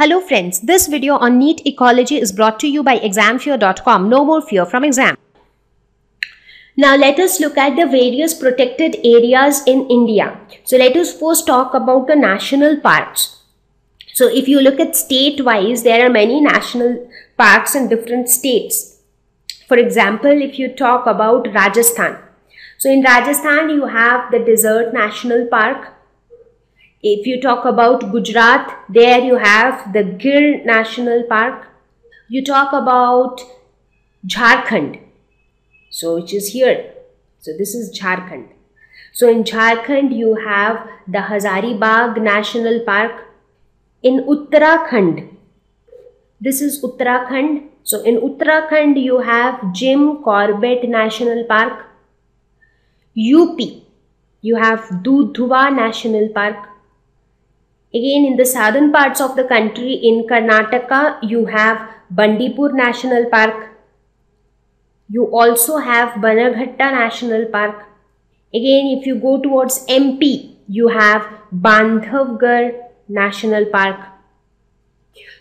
Hello friends, this video on NEET ecology is brought to you by examfear.com. No more fear from exam. Now let us look at the various protected areas in India. So let us first talk about the national parks. So if you look at state wise, there are many national parks in different states. For example, if you talk about Rajasthan. So in Rajasthan, you have the Desert National Park, if you talk about Gujarat, there you have the Gir National Park. You talk about Jharkhand, so which is here. So this is Jharkhand. So in Jharkhand, you have the Hazaribagh National Park. In Uttarakhand, this is Uttarakhand. So in Uttarakhand, you have Jim Corbett National Park. UP, you have Dudhwa National Park. Again, in the southern parts of the country, in Karnataka, you have Bandipur National Park. You also have Bannerghatta National Park. Again, if you go towards MP, you have Bandhavgarh National Park.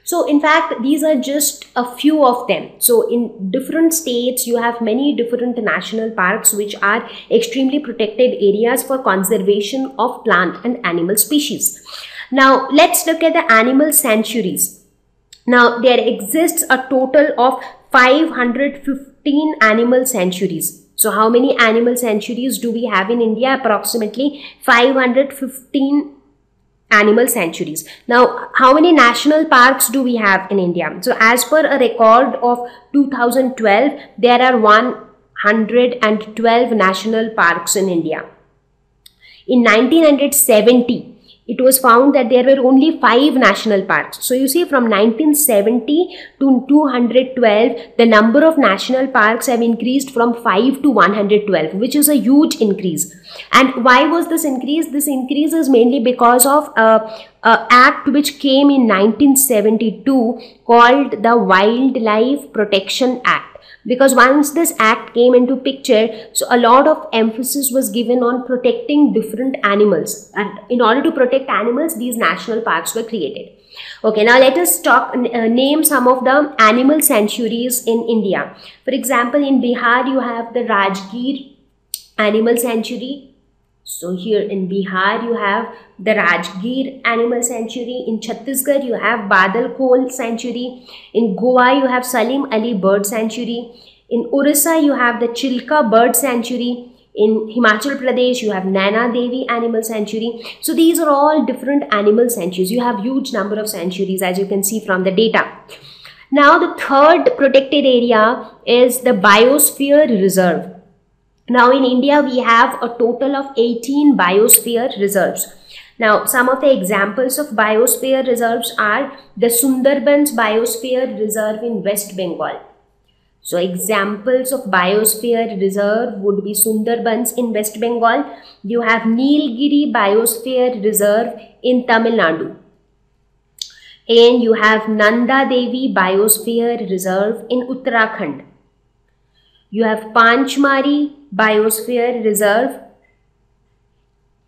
So, in fact, these are just a few of them. So, in different states, you have many different national parks which are extremely protected areas for conservation of plant and animal species. Now let's look at the animal sanctuaries. Now there exists a total of 515 animal sanctuaries. So how many animal sanctuaries do we have in India? Approximately 515 animal sanctuaries. Now, how many national parks do we have in India? So, as per a record of 2012, there are 112 national parks in India. In 1970, it was found that there were only five national parks. So you see from 1970 to 212, the number of national parks have increased from 5 to 112, which is a huge increase. And why was this increase? This increase is mainly because of a, a act which came in 1972 called the Wildlife Protection Act. Because once this act came into picture so a lot of emphasis was given on protecting different animals. And in order to protect animals these national parks were created. Okay now let us talk uh, name some of the animal sanctuaries in india. For example in bihar you have the rajgir animal sanctuary so here in Bihar, you have the Rajgir Animal Sanctuary. In Chhattisgarh, you have Badal Khol Sanctuary. In Goa, you have Salim Ali Bird Sanctuary. In Orissa, you have the Chilka Bird Sanctuary. In Himachal Pradesh, you have Naina Devi Animal Sanctuary. So these are all different animal sanctuaries. You have huge number of sanctuaries as you can see from the data. Now the third protected area is the Biosphere Reserve. Now in India, we have a total of 18 biosphere reserves. Now, some of the examples of biosphere reserves are the Sundarbans Biosphere Reserve in West Bengal. So, examples of biosphere reserve would be Sundarbans in West Bengal. You have Nilgiri Biosphere Reserve in Tamil Nadu. And you have Nanda Devi Biosphere Reserve in Uttarakhand. You have Panchmari Biosphere Reserve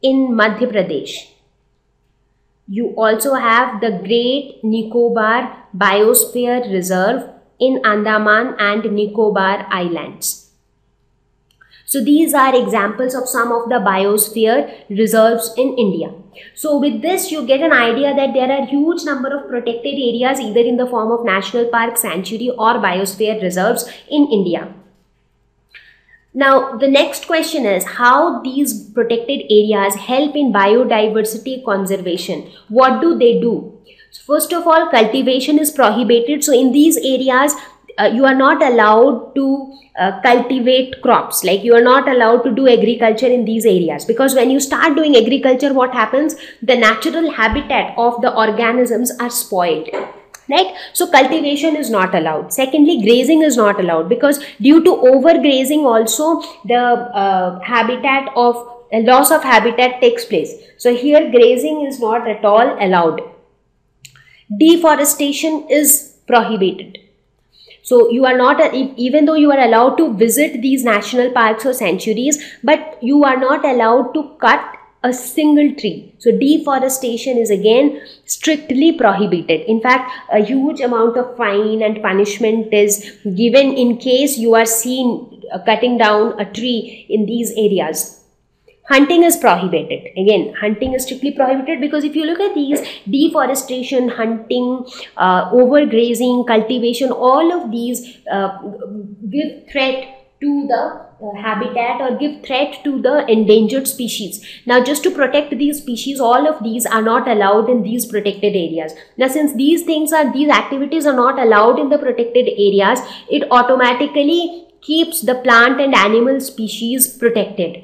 in Madhya Pradesh. You also have the Great Nicobar Biosphere Reserve in Andaman and Nicobar Islands. So these are examples of some of the biosphere reserves in India. So with this you get an idea that there are huge number of protected areas either in the form of national park, sanctuary or biosphere reserves in India. Now, the next question is how these protected areas help in biodiversity conservation. What do they do? So first of all, cultivation is prohibited. So, in these areas, uh, you are not allowed to uh, cultivate crops like you are not allowed to do agriculture in these areas because when you start doing agriculture what happens the natural habitat of the organisms are spoiled right? So cultivation is not allowed. Secondly grazing is not allowed because due to overgrazing also the uh, habitat of loss of habitat takes place. So here grazing is not at all allowed. Deforestation is prohibited. So you are not even though you are allowed to visit these national parks or sanctuaries but you are not allowed to cut a single tree. So deforestation is again strictly prohibited. In fact, a huge amount of fine and punishment is given in case you are seen uh, cutting down a tree in these areas hunting is prohibited again hunting is strictly prohibited because if you look at these deforestation hunting uh, overgrazing cultivation all of these uh, give threat to the uh, habitat or give threat to the endangered species. Now just to protect these species, all of these are not allowed in these protected areas. Now since these things are, these activities are not allowed in the protected areas, it automatically keeps the plant and animal species protected.